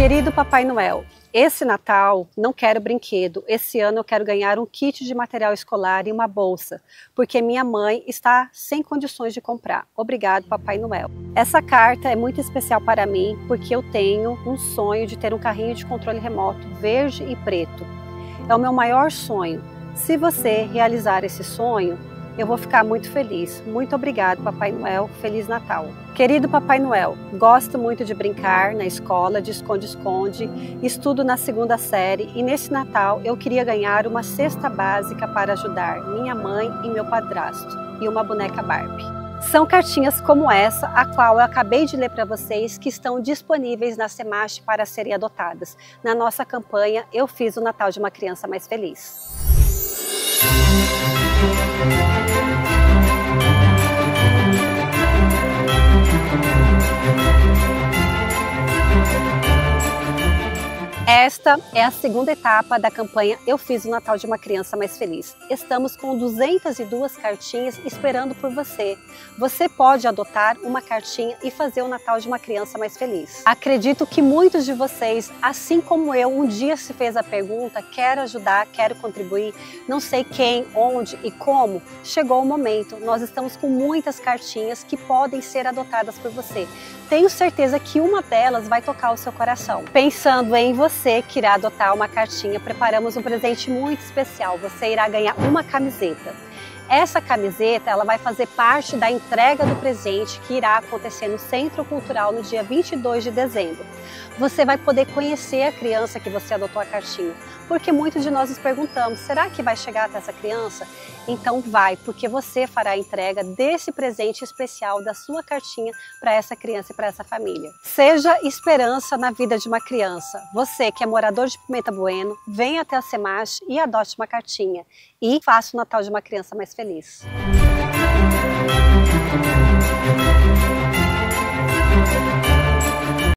Querido Papai Noel, esse Natal não quero brinquedo. Esse ano eu quero ganhar um kit de material escolar e uma bolsa, porque minha mãe está sem condições de comprar. Obrigado, Papai Noel. Essa carta é muito especial para mim porque eu tenho um sonho de ter um carrinho de controle remoto verde e preto. É o meu maior sonho. Se você realizar esse sonho, eu vou ficar muito feliz. Muito obrigado, Papai Noel. Feliz Natal. Querido Papai Noel, gosto muito de brincar na escola de esconde-esconde, estudo na segunda série e nesse Natal eu queria ganhar uma cesta básica para ajudar minha mãe e meu padrasto e uma boneca Barbie. São cartinhas como essa, a qual eu acabei de ler para vocês, que estão disponíveis na Semache para serem adotadas. Na nossa campanha, Eu Fiz o Natal de uma Criança Mais Feliz. Esta é a segunda etapa da campanha Eu Fiz o Natal de uma Criança Mais Feliz. Estamos com 202 cartinhas esperando por você. Você pode adotar uma cartinha e fazer o Natal de uma criança mais feliz. Acredito que muitos de vocês, assim como eu, um dia se fez a pergunta: quero ajudar, quero contribuir, não sei quem, onde e como. Chegou o momento. Nós estamos com muitas cartinhas que podem ser adotadas por você. Tenho certeza que uma delas vai tocar o seu coração. Pensando em você, você que irá adotar uma cartinha, preparamos um presente muito especial. Você irá ganhar uma camiseta. Essa camiseta ela vai fazer parte da entrega do presente que irá acontecer no Centro Cultural no dia 22 de dezembro. Você vai poder conhecer a criança que você adotou a cartinha, porque muitos de nós nos perguntamos: será que vai chegar até essa criança? Então vai, porque você fará a entrega desse presente especial da sua cartinha para essa criança e para essa família. Seja esperança na vida de uma criança. Você que é morador de Pimenta Bueno, venha até a Semache e adote uma cartinha e faça o Natal de uma criança mais feliz.